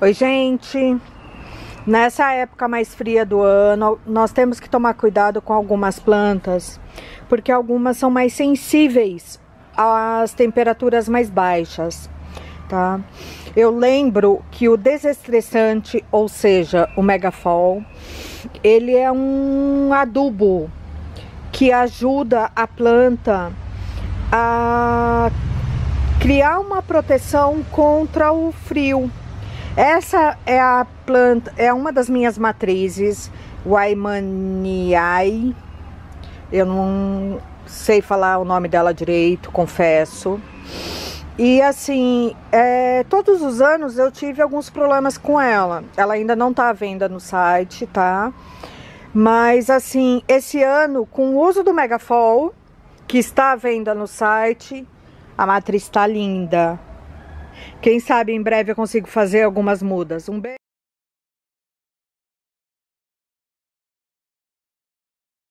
Oi, gente. Nessa época mais fria do ano, nós temos que tomar cuidado com algumas plantas, porque algumas são mais sensíveis às temperaturas mais baixas, tá? Eu lembro que o desestressante, ou seja, o megafol, ele é um adubo que ajuda a planta a criar uma proteção contra o frio. Essa é a planta, é uma das minhas matrizes, Waimaniai. Eu não sei falar o nome dela direito, confesso. E assim, é, todos os anos eu tive alguns problemas com ela. Ela ainda não tá à venda no site, tá? Mas assim, esse ano, com o uso do Megafol, que está à venda no site, a matriz está linda. Quem sabe em breve eu consigo fazer algumas mudas. Um beijo.